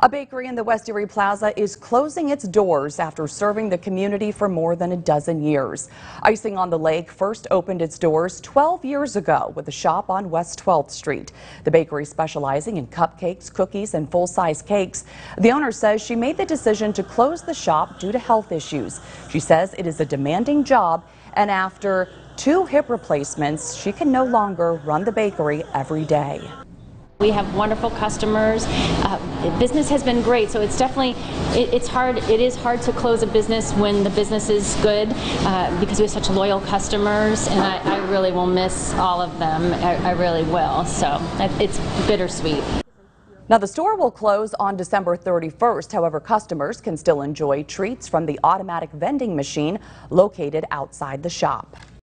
A bakery in the West Erie Plaza is closing its doors after serving the community for more than a dozen years. Icing on the Lake first opened its doors 12 years ago with a shop on West 12th Street. The bakery specializing in cupcakes, cookies, and full-size cakes. The owner says she made the decision to close the shop due to health issues. She says it is a demanding job and after two hip replacements, she can no longer run the bakery every day. We have wonderful customers. Uh, business has been great, so it's definitely it, it's hard. It is hard to close a business when the business is good uh, because we have such loyal customers, and I, I really will miss all of them. I, I really will. So it's bittersweet. Now, the store will close on December 31st. However, customers can still enjoy treats from the automatic vending machine located outside the shop.